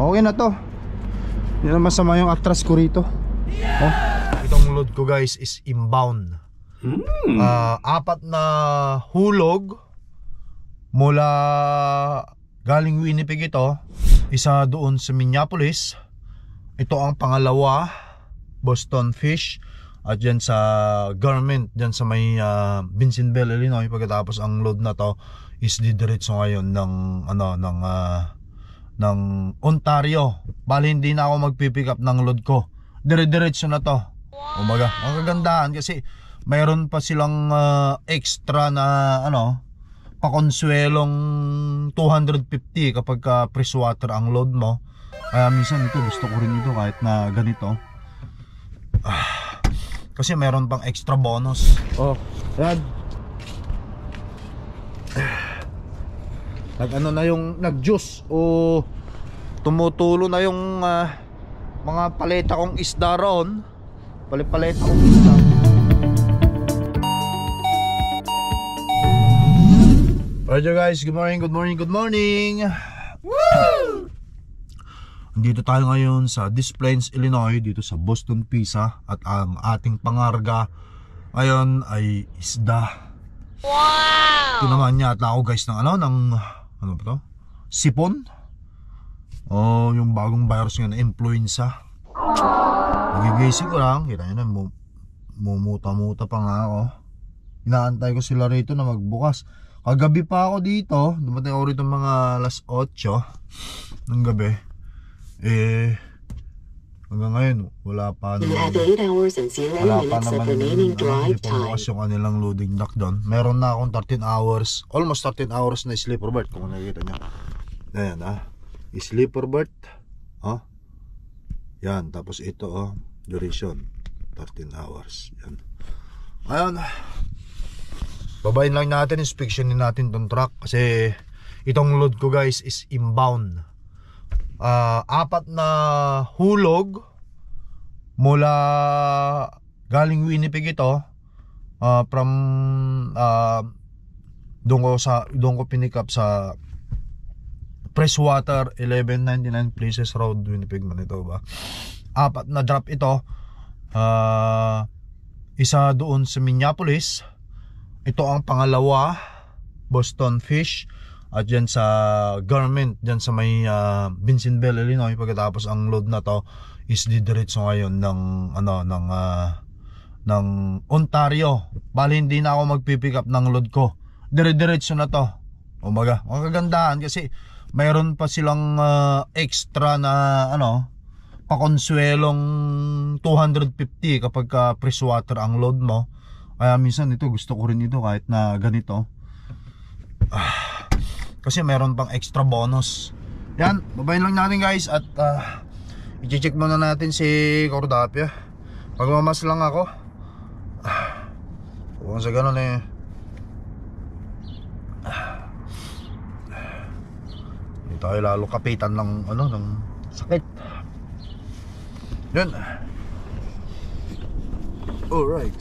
Okay na to. Hindi na masama yung atras ko rito. Oh. Itong load ko guys is inbound. Ah, apat na hulog mula galing Winnipeg ito. Isa doon sa Minneapolis. Ito ang pangalawa, Boston Fish. At dyan sa Garment, dyan sa may uh, Vincentbell, Illinois. Pagkatapos ang load na to is didiretso ngayon ng ano ng ah, ng Ontario. Bali hindi na ako magpipick up ng load ko. Dire-diretso na to. Umaga, ang kagandahan kasi mayroon pa silang ah, extra na ano pakonsuelong 250 kapag ka freshwater ang load mo. Kaya minsan ito gusto ko rin ito kahit na ganito. Ah, kasi mayroon pang extra bonus. Oh, yan. Nag ano na yung nag-juice o tumutulo na yung ah, mga paleta kong isda roon. Palipaleta kong isda. Alright guys, good morning, good morning, good morning. Woo! Dito tayo ngayon sa Des Plaines, Illinois, dito sa Boston Pizza at ang ating pangarga ngayon ay isda. Wow! Tinaman niya at ako guys ng ano, ng ano ba to? Sipon? O yung bagong virus nga na influenza. Nagigising ko lang, kita nyo na, mu- mumuta-muta pa nga ako. Inaantay ko sila rito na magbukas. Kagabi pa ako dito, dumating ako rito mga alas 8 ng gabi. Eh, hanggang ngayon, wala pa You naman. have 8 hours and 0 Wala pa minutes of naman remaining ano, drive time. bukas yung kanilang loading dock doon. Meron na akong 13 hours, almost 13 hours na sleeper berth kung nakikita nyo. Ayan ah, sleeper berth. Oh. Yan, tapos ito oh, duration 13 hours. Yan. Ayun. Babayin lang natin, inspectionin natin tong truck kasi itong load ko guys is inbound. Ah, apat na hulog mula galing Winnipeg ito ah, from ah, doon ko sa doon ko pinick up sa Freshwater 1199 Places Road Winnipeg Manitoba. Apat na drop ito Ah, isa doon sa Minneapolis. Ito ang pangalawa Boston Fish at dyan sa Garment dyan sa may ah, Vincentbell, Illinois pagkatapos ang load na to is didiretso ngayon ng ano ng ah, ng Ontario. Bali hindi na ako magpipick up ng load ko. Dire-diretso na to. Umaga ang kagandahan kasi mayroon pa silang ah, extra na ano pakonsuelong 250 kapag ka freshwater ang load mo. Kaya minsan ito gusto ko rin ito kahit na ganito. Ah, kasi meron pang extra bonus. Yan babayin lang natin guys at ah, i-check muna natin si Cordapia magmamas lang ako. Ah, huwag sa ganun eh. Ah. hindi tayo lalo kapitan ng ano ng sakit. Yun. Alright.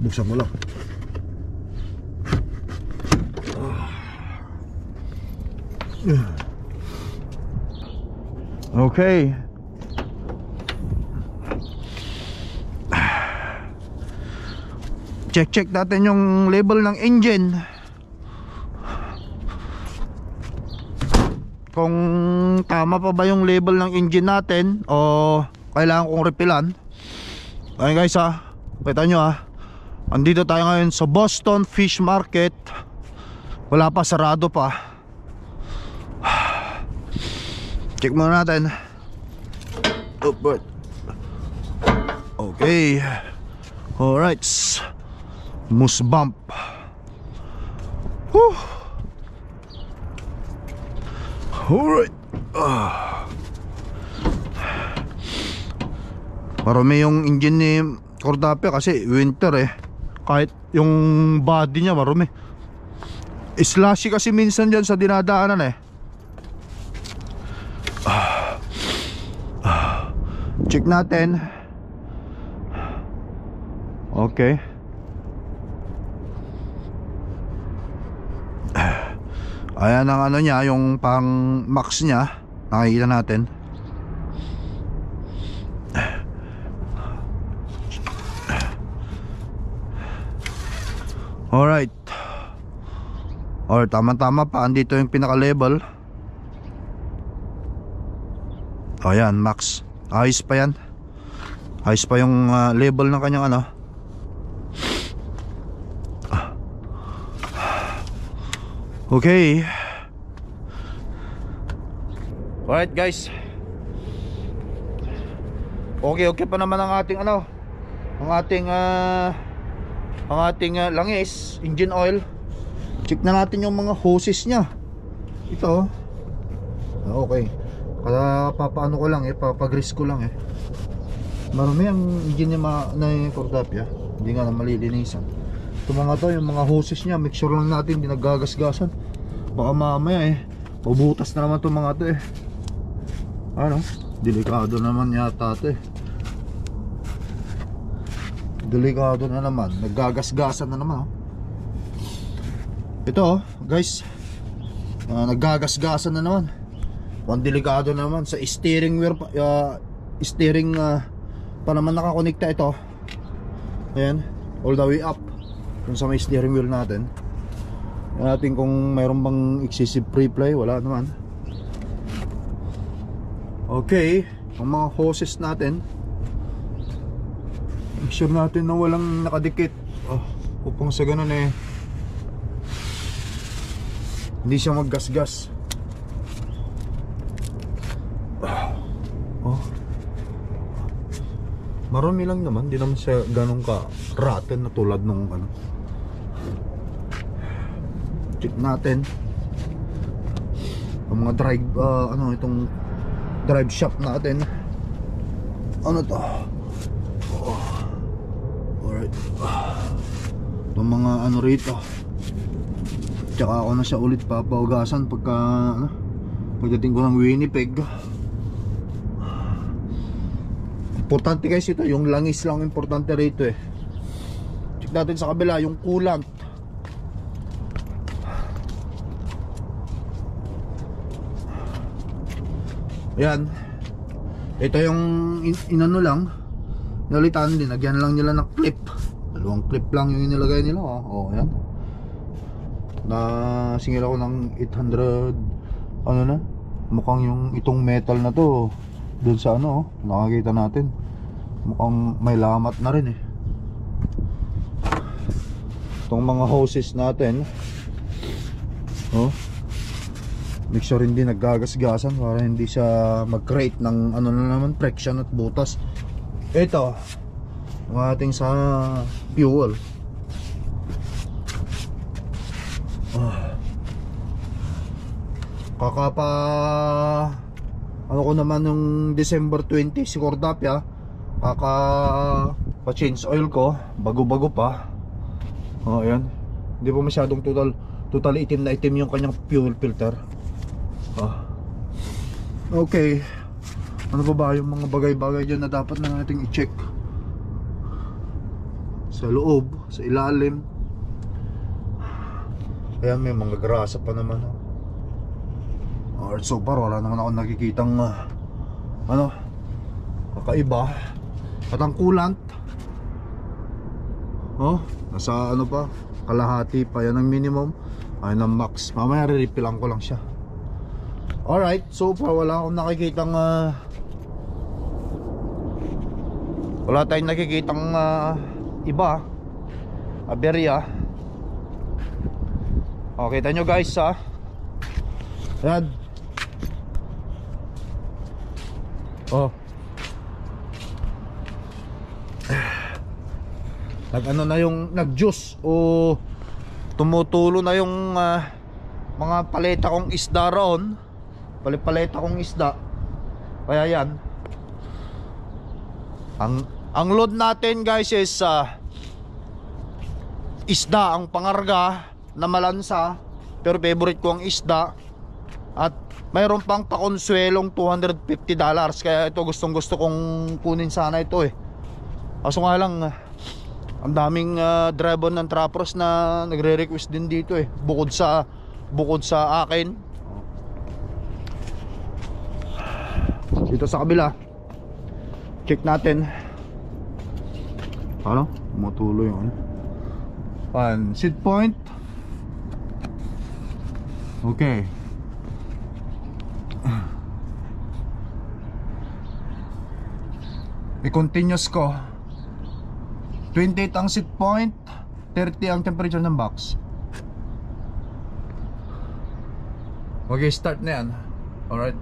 Buksan mo lang Okay. Check check natin yung label ng engine. Kung tama pa ba yung label ng engine natin o kailangan kong repilan. Ayun guys ha. Kita nyo ha. Andito tayo ngayon sa Boston Fish Market. Wala pa sarado pa. Check muna natin. Oh, but. Okay. Alright. Moose bump. Whew. Alright. Ah. Marami yung engine ni Cordapia kasi winter eh. Kahit yung body niya marumi. Slashy kasi minsan dyan sa dinadaanan eh. Check natin. Okay. Ayan ang ano niya, yung pang max niya. Nakikita natin. Alright. Or tama-tama pa, andito yung pinaka-level. Ayan, max. Ayos pa yan. Ayos pa yung ah, level ng kanyang ano. Okay. Alright guys. Okay, okay pa naman ang ating ano, ang ating ah, ang ating ah, langis, engine oil. Check na natin yung mga hoses niya. Ito. Okay. Kaya papaano ko lang eh, papagris ko lang eh. Marami ang engine niya ma na Cordapia. Hindi nga na malilinisan. Ito mga to, yung mga hoses niya, make sure lang natin hindi naggagasgasan. Baka mamaya eh, pabutas na naman itong mga to eh. Ano? Delikado naman yata to eh. Delikado na naman, naggagasgasan na naman oh. Ito oh, guys. ah, naggagasgasan na naman. Ang delikado naman sa steering wheel ah, steering ah, pa naman nakakonekta ito. Ayan, all the way up kung sa may steering wheel natin. Tingnan natin kung mayroon bang excessive pre-play, wala naman. Okay, ang mga hoses natin. Make sure natin na walang nakadikit. Oh, upang sa ganun eh hindi siya maggasgas. Marami lang naman, di naman siya ganun ka rotten na tulad nung ano. Check natin. Ang mga drive ah, ano itong drive shaft natin. Ano to? Oh. Alright. Itong mga ano rito. Tsaka ako na siya ulit papaugasan pagka ano, pagdating ko ng Winnipeg. Importante guys ito, yung langis lang importante rito eh. Check natin sa kabila, yung coolant. Ayan. Ito yung in inano lang. Nalitan din, nagyan lang nila ng clip. Dalawang clip lang yung inilagay nila. Oh, oh ayan na singil ako ng 800 ano na mukhang yung itong metal na to dun sa ano oh, nakakita natin. Mukhang may lamat na rin eh. Itong mga hoses natin oh make sure hindi naggagasgasan para hindi siya mag-create ng ano na naman friction at butas. Ito ang ating sa fuel. Kakapa ano ko naman nung December 20 si Cordapia kaka pa change oil ko bago-bago pa. Oh ayan. Hindi pa masyadong total total itim na itim yung kanyang fuel filter. Oh. okay. Ano pa ba yung mga bagay-bagay dyan na dapat na nating i-check? Sa loob sa ilalim. Ayan may mga grasa pa naman oh. Alright, so far wala naman ako nakikitang uh, ano kakaiba. At ang coolant oh, nasa ano pa kalahati pa yan ang minimum. Ay ng max. Mamaya re-refillan ko lang siya. Alright so far wala akong nakikitang uh, wala tayong nakikitang uh, iba. Aberya. O kita nyo guys ha yan Oh. Nag ano na yung nag-juice o tumutulo na yung uh, mga paleta kong isda roon. Palipaleta kong isda. Kaya yan. Ang ang load natin guys is uh, isda ang pangarga na malansa pero favorite ko ang isda at mayroon pang pakonsuelong 250 dollars kaya ito gustong gusto kong kunin sana ito eh kaso nga lang ang daming uh, driver ng trappers na nagre-request din dito eh bukod sa bukod sa akin. Dito sa kabila. Check natin. Ano? Matuloy yun. Pan, seat point. Okay. I-continuous ko. 28 ang seat point, 30 ang temperature ng box. Okay, start na yan. Alright.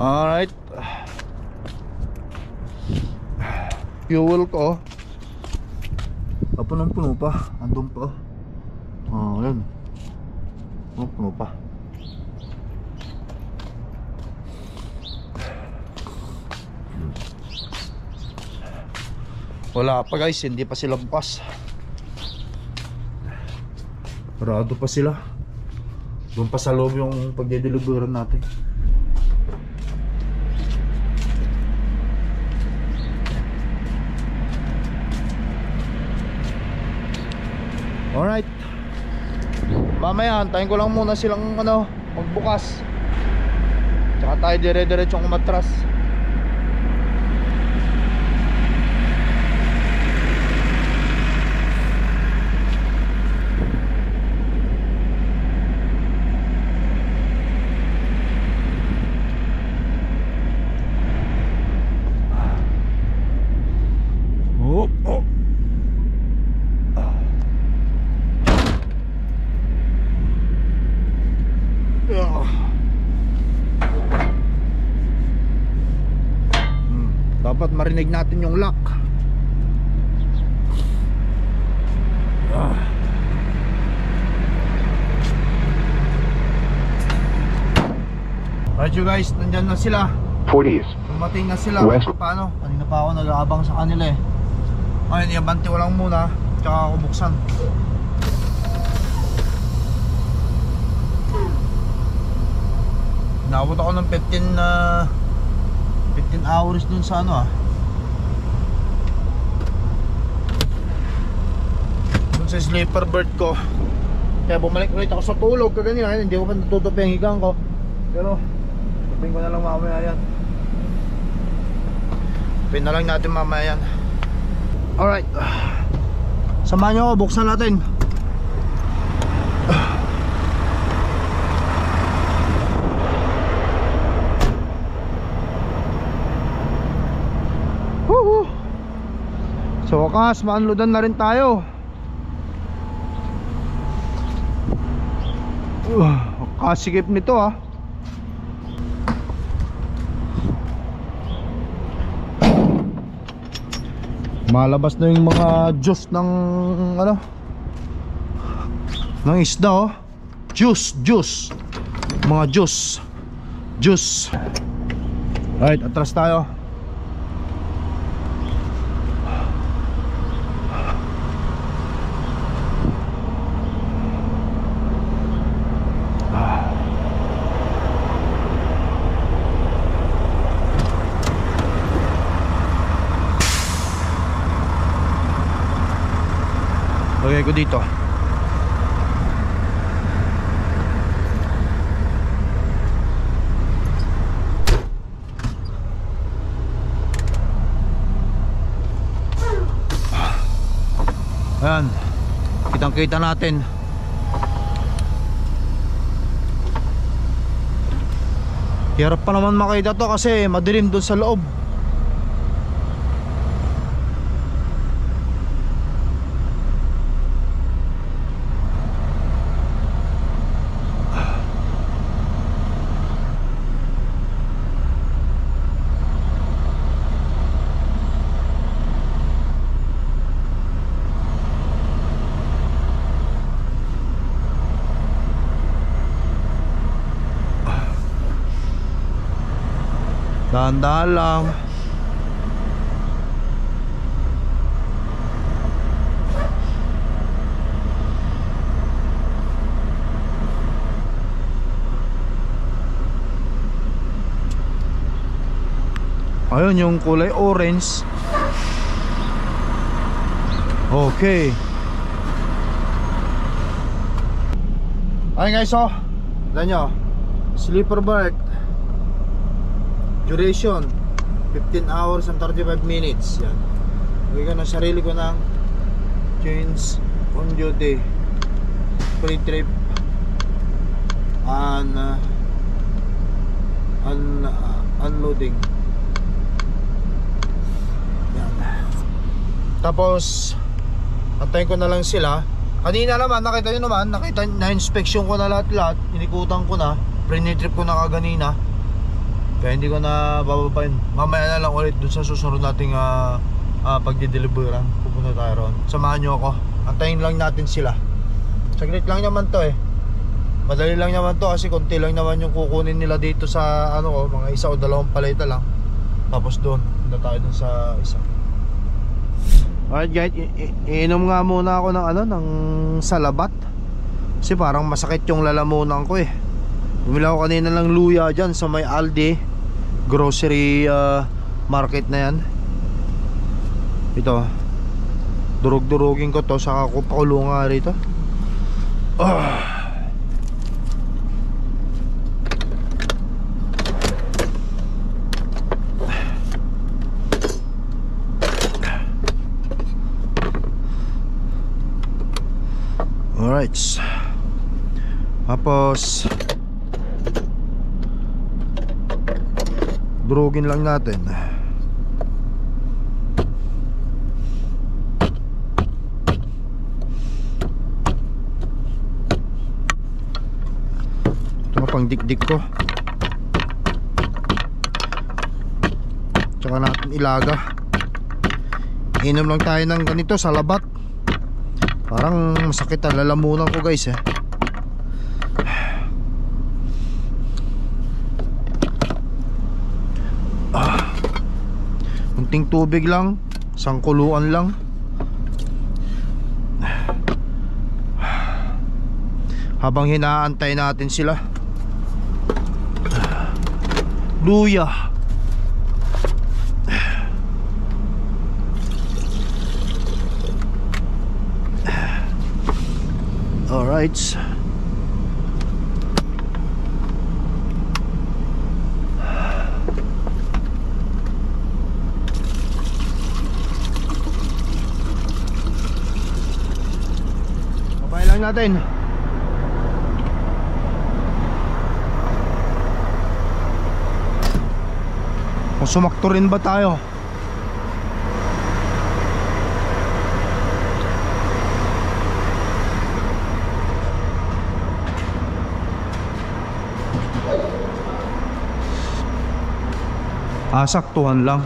Alright. Fuel ko. Ah, punong-puno pa. Andun pa. Oh, yan. Oh, puno pa. Wala pa guys, hindi pa sila bukas. Parado pa sila. Doon pa sa loob yung pagdedeliveran natin. Alright. Mamaya, antayin ko lang muna silang ano, magbukas. Tsaka tayo dire-diretsong umatras. Oh, oh. Ah. Hmm, Dapat marinig natin yung lock. Ah. Alright you guys, nandyan na sila. 40 East. Dumating na sila West. paano. Kanina pa ako nag-aabang sa kanila eh. Ayun, iabante ko lang muna. Tsaka ako buksan. Naabot ako ng 15 na 15 hours dun sa ano ah. Dun sa sleeper bird ko. Kaya bumalik ulit ako sa tulog kaganina. Ayun, Hindi ko pa natutupi ang higang ko. Pero, tupin ko na lang mamaya yan. Tupin na lang natin mamaya yan. Alright. Samahan nyo ako, buksan natin. Sa wakas, maanludan na rin tayo. Uh, kasikip nito ah. Malabas na yung mga juice ng ano ng isda oh. Juice, juice. Mga juice. Juice. Right, atras tayo. Lagay ko dito. Ayan. Kitang kita natin. Hirap pa naman makita to kasi madilim doon sa loob. Dahan-dahan lang. Ayun yung kulay orange. Okay. Ayun guys oh Alam nyo Sleeper berth Duration 15 hours and 35 minutes. Yan. Uwi ko na sarili ko ng Chains on duty. Free trip. And uh, un, uh, Unloading. Yan. Tapos Antayin ko na lang sila. Kanina naman, nakita nyo naman, nakita, na-inspection ko na lahat-lahat, inikutan ko na, pre-trip ko na kaganina. Kaya hindi ko na bababain. Mamaya na lang ulit dun sa susunod nating uh, uh, pagdideliveran. Pupunta tayo ron. Samahan nyo ako. Antayin lang natin sila. Saglit lang naman to eh. Madali lang naman to kasi konti lang naman yung kukunin nila dito sa ano ko, mga isa o dalawang paleta lang. Tapos doon, punta tayo dun sa isa. Alright guys, iinom nga muna ako ng ano, ng salabat Kasi parang masakit yung lalamunan ko eh Bumili ako kanina ng luya dyan sa may Aldi Grocery uh, market na yan. Ito Durog-durugin ko to, saka ko pakulo nga rito. Ah. Alright Tapos Durugin lang natin. Ito nga pang dikdik ko. Tsaka natin ilaga. Inom lang tayo ng ganito sa labat. Parang masakit ang lalamunan ko guys eh Kunting tubig lang. Sangkuluan lang. Habang hinaantay natin sila. Luya. Alright. Babay lang natin. Kung sumakto rin ba tayo? Ah, saktuhan lang.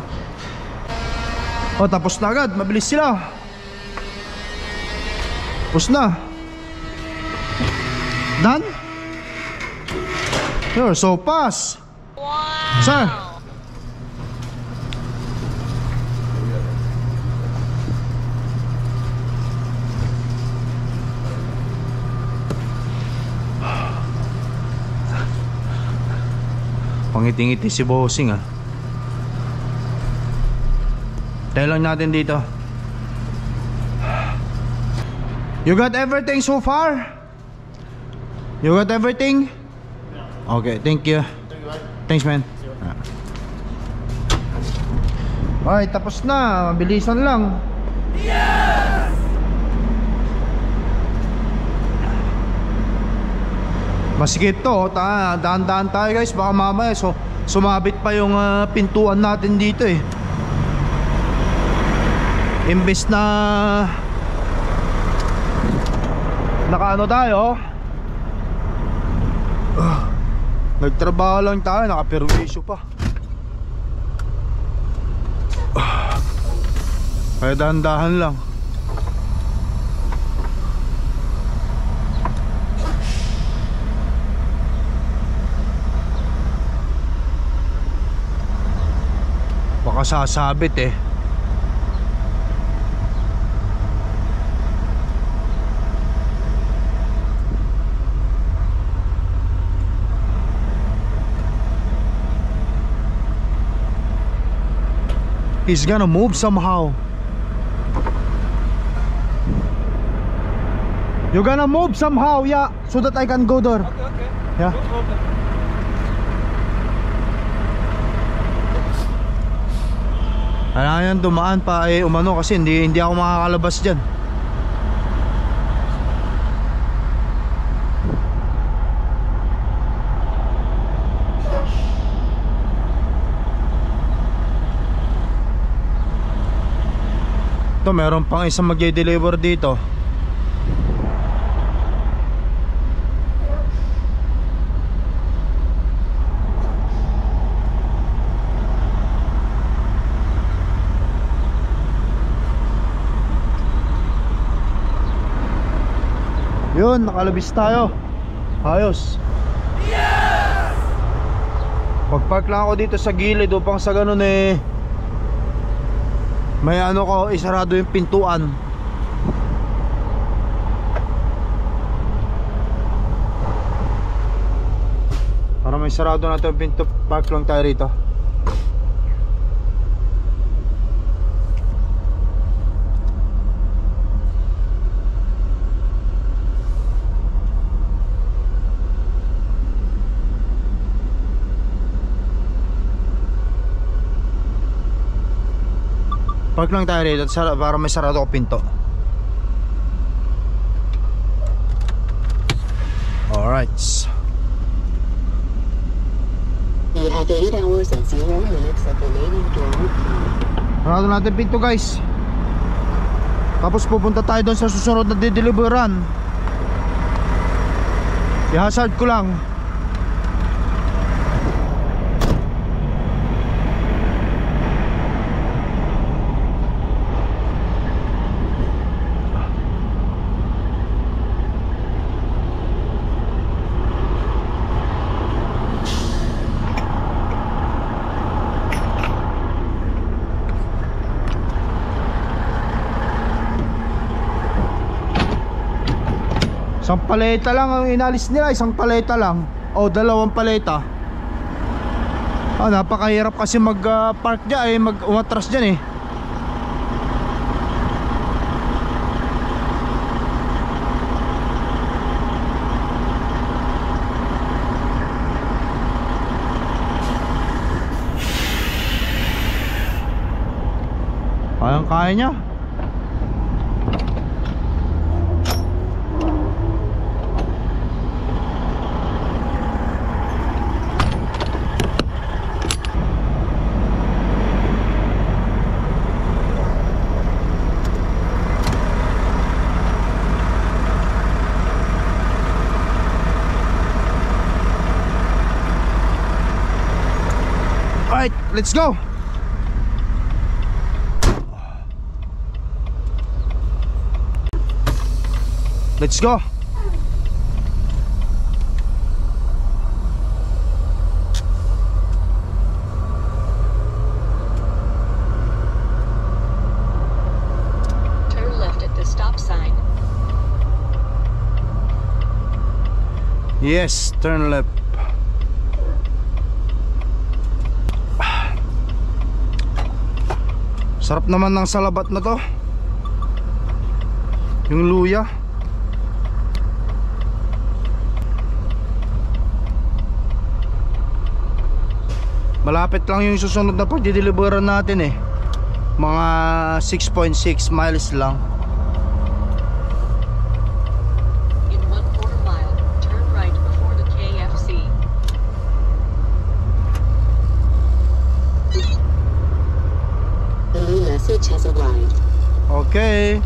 Oh, tapos na agad. Mabilis sila. Tapos na. Done? You're so fast. Wow. Sir. Pangiti-ngiti si bossing ah. Tayo lang natin dito. You got everything so far? You got everything? Okay, thank you. Thanks, man. Ah. Alright, tapos na. Mabilisan lang. Masigit to, daan-daan tayo guys, baka mamaya so sumabit pa yung ah, pintuan natin dito eh. Imbes na nakaano tayo ah, Nagtrabaho lang tayo, nakaperwisyo pa. Ah, Kaya dahan-dahan lang. Baka sasabit eh He's gonna move somehow. You gonna move somehow, yeah, so that I can go there. Okay, okay. Yeah. Kailangan yan dumaan pa eh umano kasi hindi hindi ako makakalabas diyan. Ito meron pang isang magde-deliver dito. Yun, nakalabis tayo. Ayos. Yes! Pagpark lang ako dito sa gilid upang sa ganun eh may ano ko, isarado yung pintuan. Para may sarado natin yung pinto, park lang tayo rito. Park lang tayo rito para may sarado ko pinto. Alright. Have 8 hours and 0 minutes of remaining door opening. Sarado natin pinto guys. Tapos pupunta tayo doon sa susunod na dideliveran. I-hazard ko lang. Isang paleta lang ang inalis nila, isang paleta lang. O dalawang paleta. Ah, napakahirap kasi mag-park dyan eh, mag-umatras dyan eh. Kayang kaya niya. Let's go. Let's go. Turn left at the stop sign. Yes, turn left. Sarap naman ng salabat na to. Yung luya. Malapit lang yung susunod na pagdideliveran natin eh. Mga 6.6 miles lang. In one quarter mile, turn right before the KFC. The new message has arrived. Okay.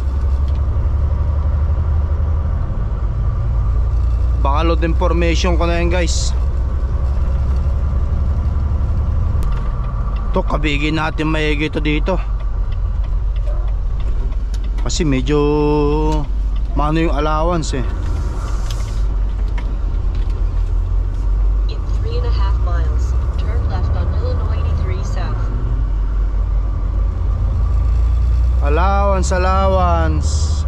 Baka information ko na yan guys. To kabigin natin maigi ito dito. Kasi medyo mano yung allowance eh. allowance allowance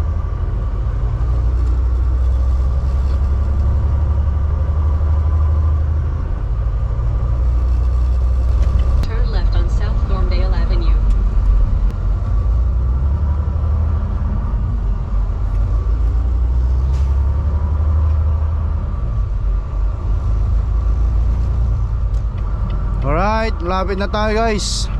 Turn left on South Thorndale Avenue. Alright, lapit na tayo guys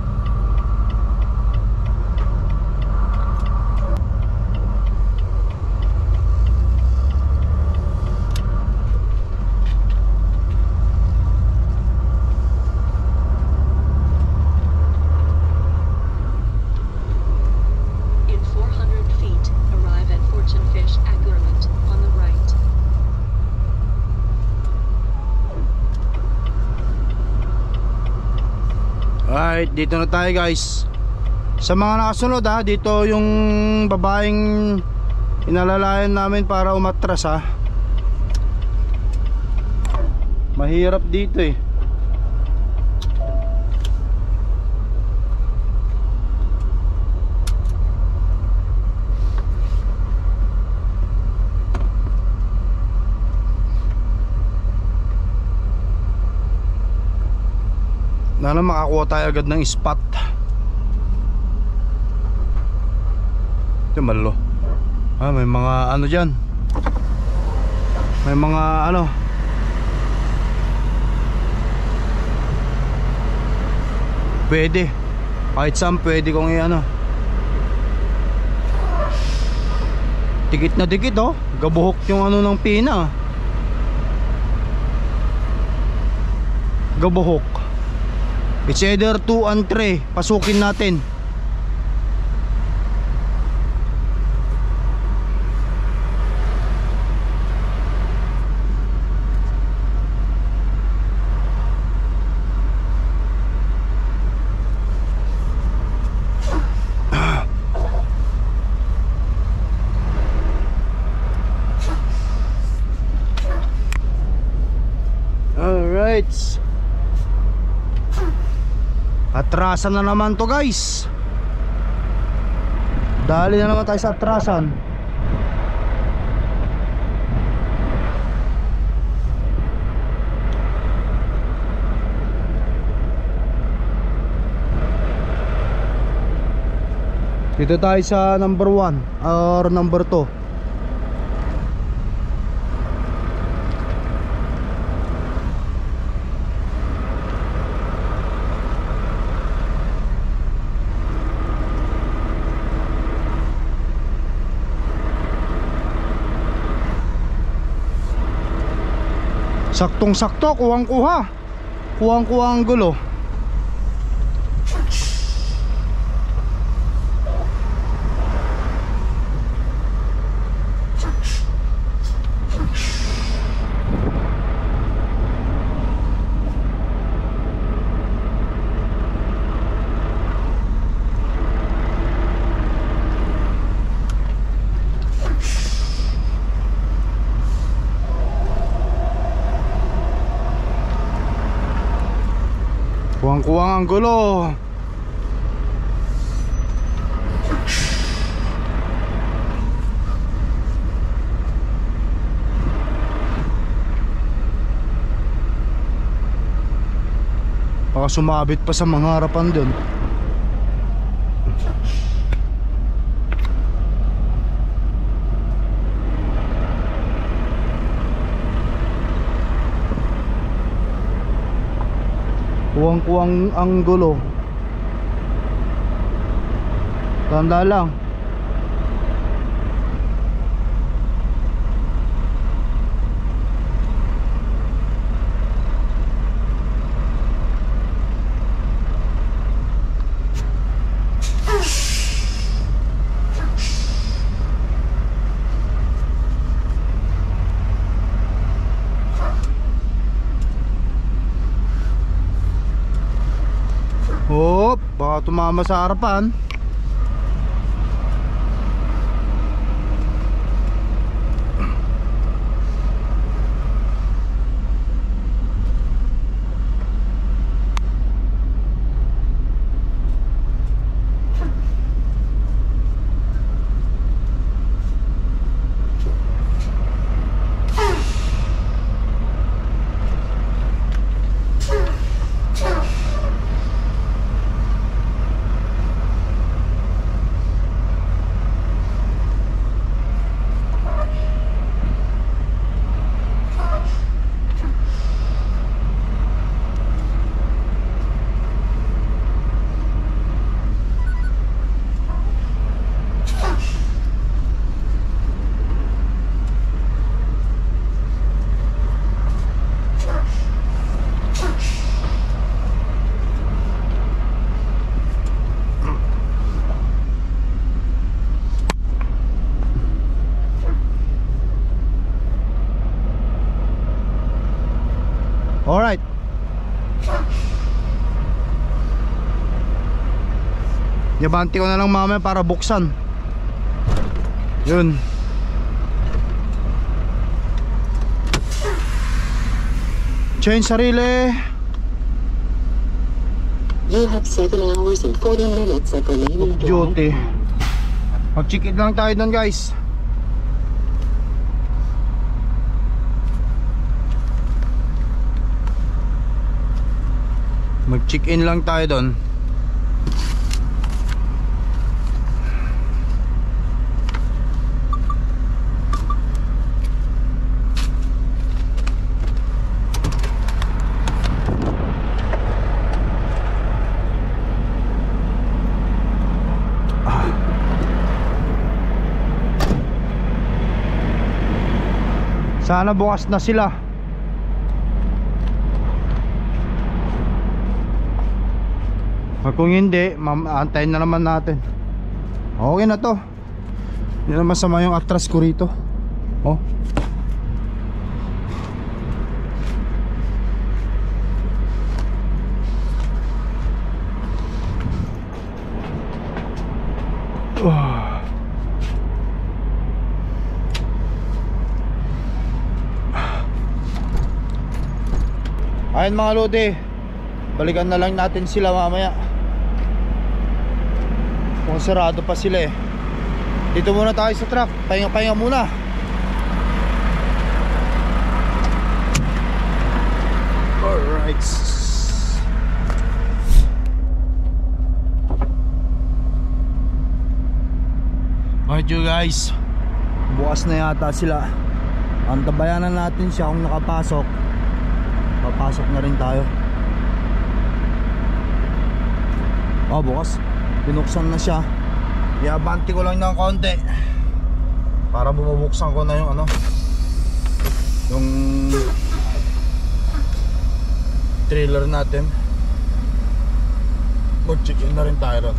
Alright, dito na tayo guys. Sa mga nakasunod ha, dito yung babaeng inalalayan namin para umatras ha. Mahirap dito eh. Sana makakuha tayo agad ng spot. Ito malo. Ah, may mga ano diyan. May mga ano. Pwede. Kahit saan pwede kong i-ano. Dikit na dikit oh. Gabuhok yung ano ng pina. Gabuhok. It's either 2 and 3 Pasukin natin Alright Atrasan na naman to guys. Dali na naman tayo sa atrasan. Dito tayo sa number 1 or number 2 Saktong sakto, kuwang kuha Kuwang kuha gulo Kuwang kuwang ang gulo Baka sumabit pa sa mga harapan dun Kuwang-kuwang ang gulo. Tanda lang Hop, baka tumama sa harapan. Yabanti ko na lang mamaya para buksan. Yun. Change sarili. You have 7 hours and 40 minutes of remaining drive. Duty. Mag-check in lang tayo doon guys. Mag-check in lang tayo doon. Sana bukas na sila. Pag kung hindi, antayin na naman natin. Okay na to. Hindi na masama yung atras ko rito. Oh. Ayun mga lodi. Balikan na lang natin sila mamaya. Kung sarado pa sila eh. Dito muna tayo sa truck. Pahinga pahinga muna. Alright. Alright you guys. Bukas na yata sila. Antabayanan natin siya kung nakapasok Papasok na rin tayo. Oh bukas. Binuksan na siya. Iabanti ko lang ng konti. Para bumubuksan ko na yung ano Yung Trailer natin. Mag-check in na rin tayo ron.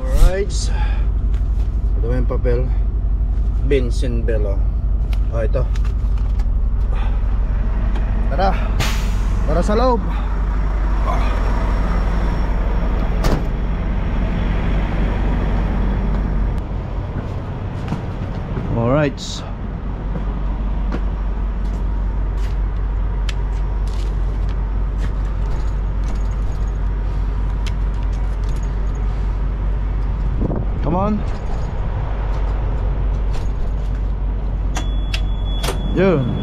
Alright. Ito yung papel? Vincent Bello. Oh ito Tara. Tara sa loob. Alright Come on. Yun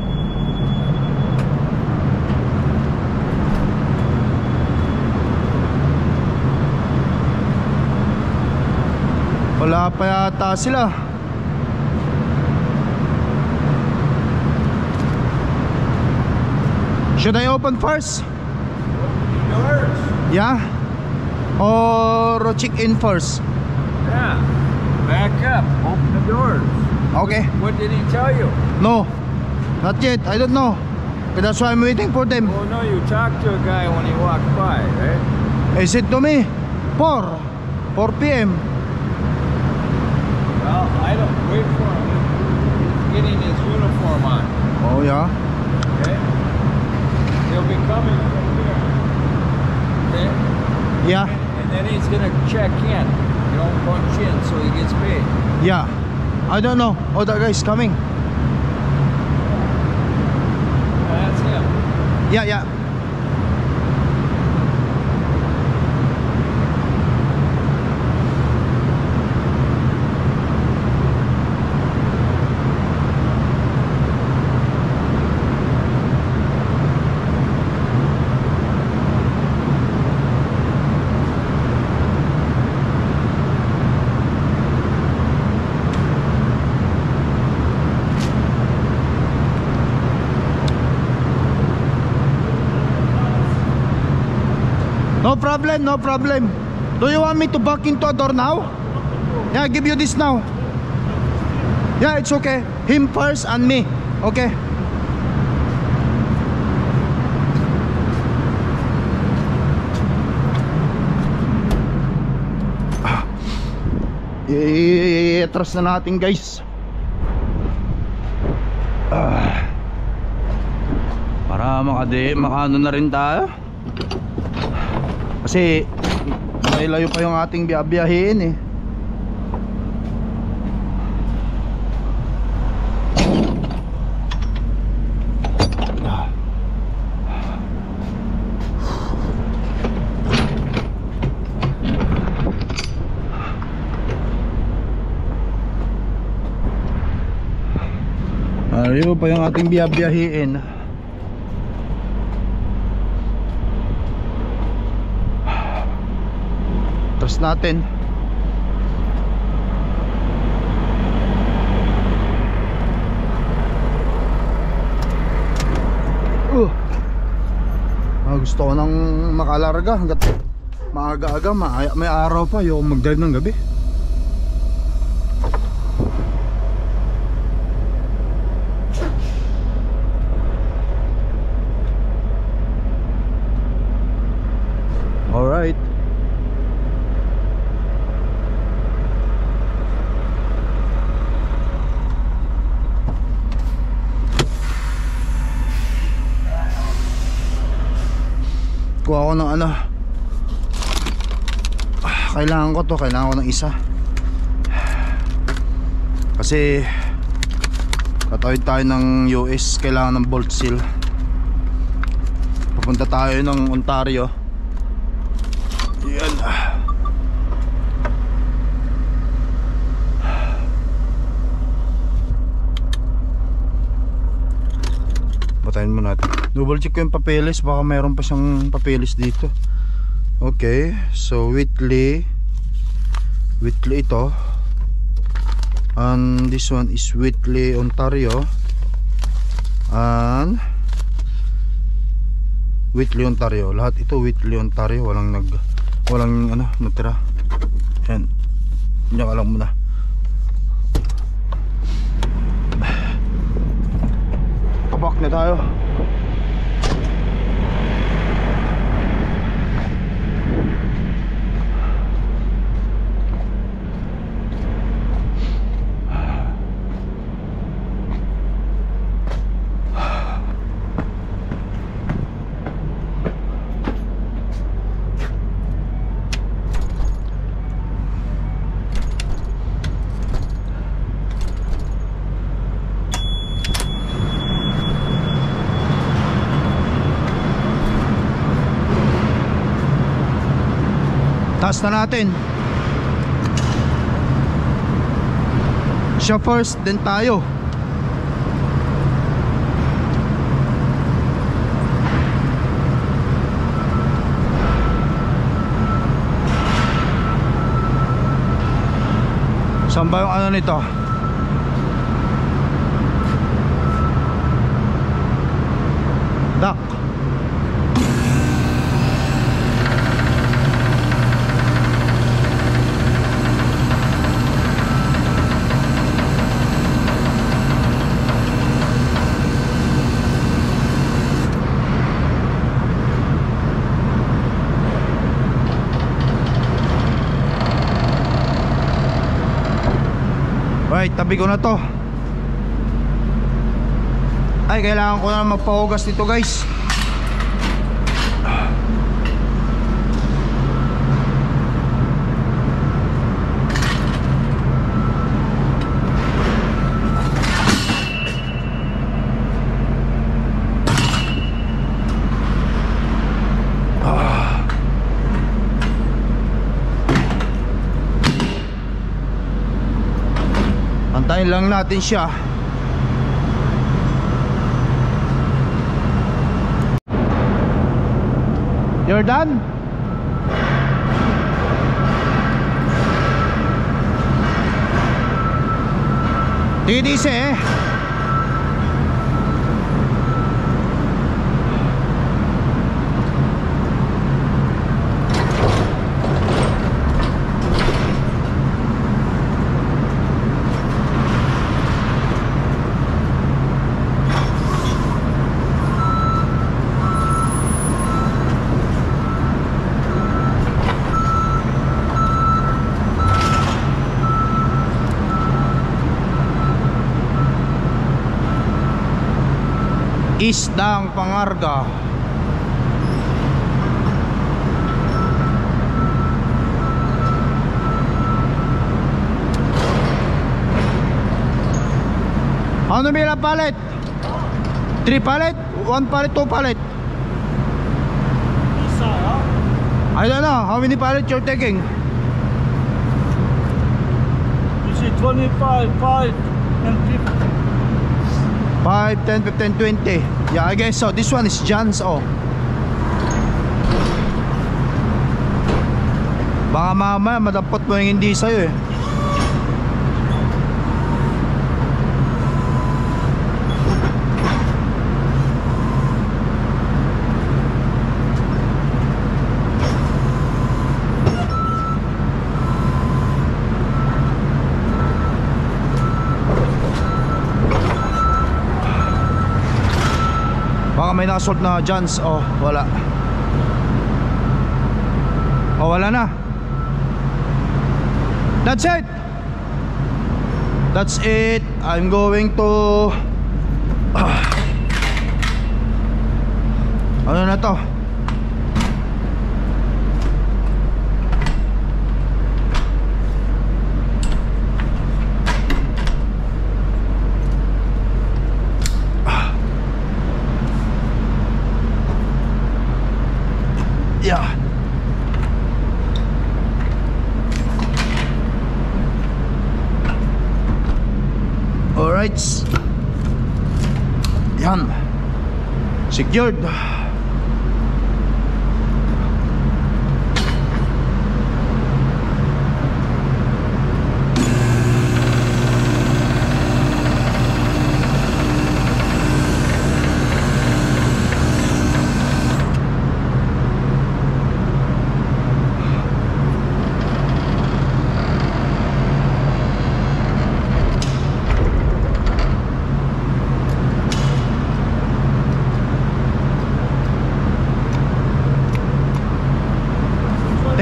Wala pa yata sila Should I open first? Yours? Yeah? Or check in first? Yeah. Back up. Open the doors. Okay What did he tell you? No Not yet I don't know That's why I'm waiting for them Oh no, you talked to a guy when he walked by, right? Is it to me? 4 4 p.m. Don't wait for him. He's getting his uniform on. Oh yeah Okay? He'll be coming from here. Okay? Yeah And then he's gonna check in. You know, punch in so he gets paid. Yeah I don't know Oh that guy's coming That's him. Yeah yeah No problem, no problem. Do you want me to back into a door now? Yeah, I give you this now. Yeah, it's okay. Him first and me. Okay. Ah. I-atras na natin guys. Ah. makade, makaano na rin tayo. Kasi may layo pa yung ating biyabiyahin eh. Ayaw pa yung ating biyabiyahin. Natin. Uh. Ah, gusto ko nang makalarga hanggat maaga-aga, may, araw pa, yung mag-drive ng gabi. Alright. Kuha ko ng ano. Ah, Kailangan ko to Kailangan ko ng isa. Kasi Tatawid tayo ng US Kailangan ng bolt seal. Pupunta tayo ng Ontario yan. Batayin mo natin. Double check ko yung papeles. Baka mayroon pa siyang papeles dito. Okay. So, Whitley. Whitley ito. And this one is Whitley, Ontario. And Whitley, Ontario. Lahat ito Whitley, Ontario. Walang nag walang ano natira yan yan ka lang muna tabak na tayo na natin Siya first, then tayo Saan ba yung ano nito? Right, tabi ko na to. Ay, kailangan ko na magpahugas dito guys Antayin lang natin siya You're done? Tidis eh Isdang Pangarga Ano bilang palit? 3 palit? 1 palit? 2 palit? Isa? I don't know how many pallets you're taking You see 25, 5, and 50. 5, 10, 15, 20 Yeah guess so. This one is John's oh. Baka mamaya madampot mo yung hindi sa'yo eh may nakasort na John's. Oh wala. Oh wala na. That's it. That's it. I'm going to Ah. Ano na to Yeah. Alright. Yan. Secured.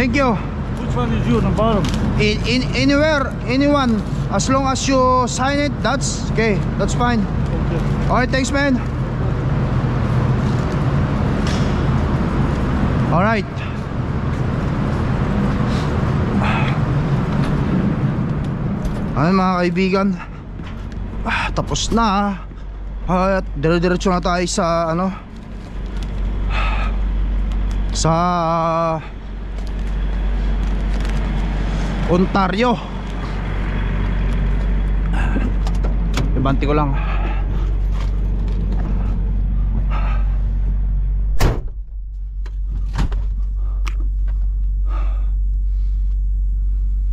Thank you. Which one is you on the bottom? In, in anywhere, anyone, as long as you sign it, that's okay. That's fine. Okay. Alright, thanks man. Alright. Ayun mga kaibigan. Ah, tapos na. At dire-diretso na tayo sa ano sa Ontario. Ibanti ko lang.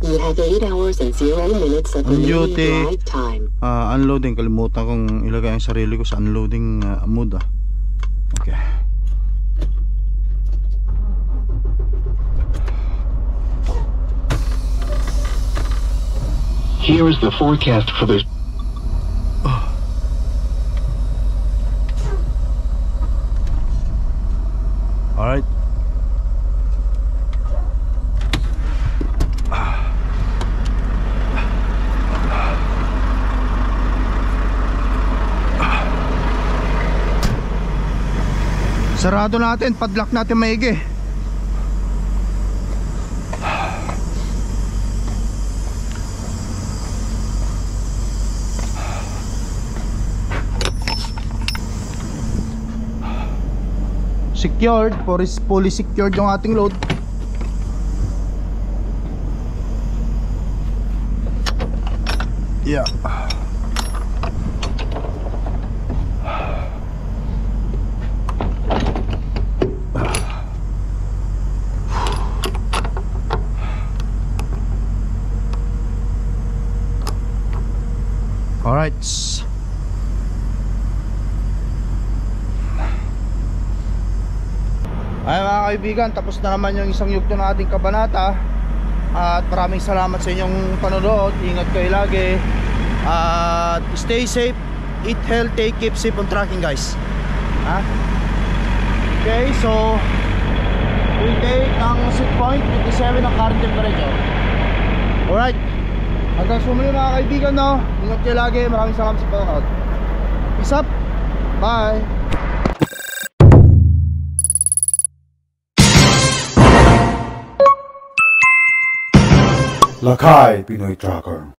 You have 8 hours and 0 minutes of remaining drive time. Ah, unloading kalimutan kong ilagay ang sarili ko sa unloading ah, mode ah. Here is the forecast for the Alright. Sarado natin, padlock natin maigi. Secured, for is fully secured yung ating load. Yeah. Alright. Ay mga kaibigan, tapos na naman yung isang yugto ng ating kabanata. At maraming salamat sa inyong panonood. Ingat kayo lagi. At stay safe. Eat healthy, keep safe on tracking guys. Ha? Okay, so We'll take ang set point 57 ang current temperature. Alright. Hanggang sumuli mga kaibigan no? Ingat kayo lagi, maraming salamat sa panonood. Peace up. Bye Lakai Binoy Tracker.